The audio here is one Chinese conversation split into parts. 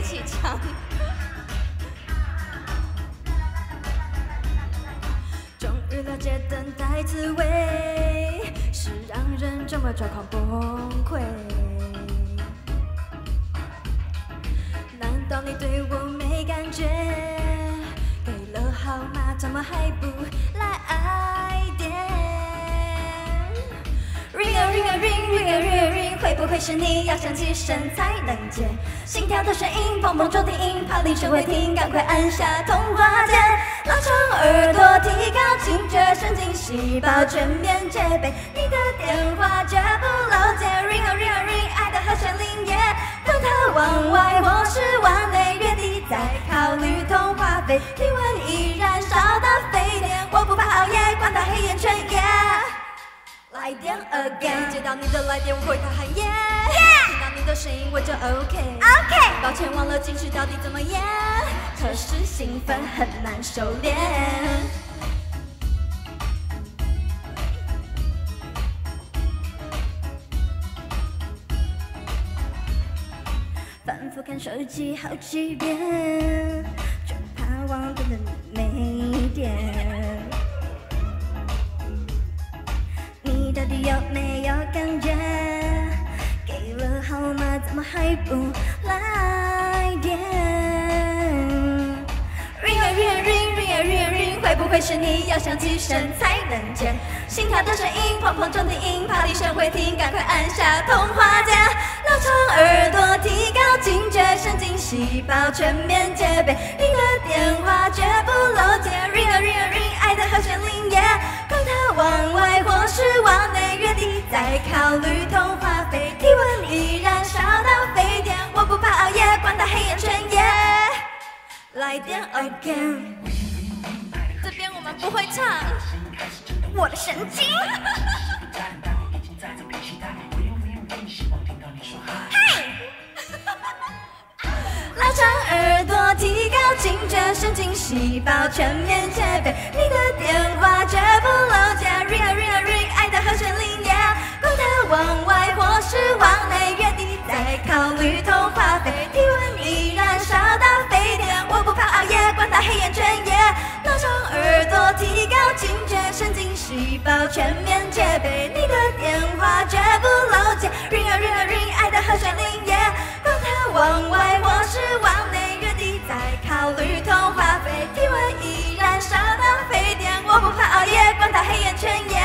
起唱。终于了解等待滋味，是让人这么抓狂崩溃。难道你对我没感觉？给了号码，怎么还不来爱？Ring a ring ring a ring a ring，会不会是你要响几声才能接？心跳的声音，砰砰中低音，怕铃声会停，赶快按下通话键，拉长耳朵，提高警觉，神经细胞全面戒备，你的电话绝不漏接。Ring a ring a ring，爱的和弦铃耶，管它往外或是往内，月底再考虑通话费，体温依然来电 again，接到你的来电，我回他喊耶。听到你的声音，我就 OK。OK，抱歉忘了矜持到底怎么演，可是兴奋很难收敛。反复看手机好几遍，就怕忘掉了你没电。么还不来电？Ring a ring a ring ring a ring a ring，会不会是你要响几声才能接？心跳的声音，砰砰中低音，怕铃声会停，赶快按下通话键，拉长耳朵，提高警觉，神经细胞全面戒备，你的电话绝不漏接。Ring a ring a ring，爱的和弦铃也，管它往外或是往内，月底再考虑通话费，来电 again，这边我们不会唱，我的神经。嗨。拉长耳朵，提高警觉，神经细胞全面戒备，你的电话绝不黑眼圈耶。拉长耳朵，提高警觉，神经细胞全面戒备，你的电话绝不漏接。Ring a ring a ring，爱的和弦铃耶，管他往外或是往内，月底再考虑通话费，体温依然烧到沸点，我不怕熬夜，管他黑眼圈耶，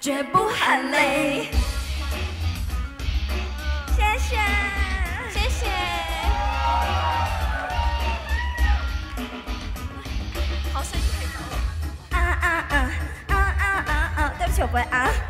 绝不喊累。谢谢，谢谢。晚安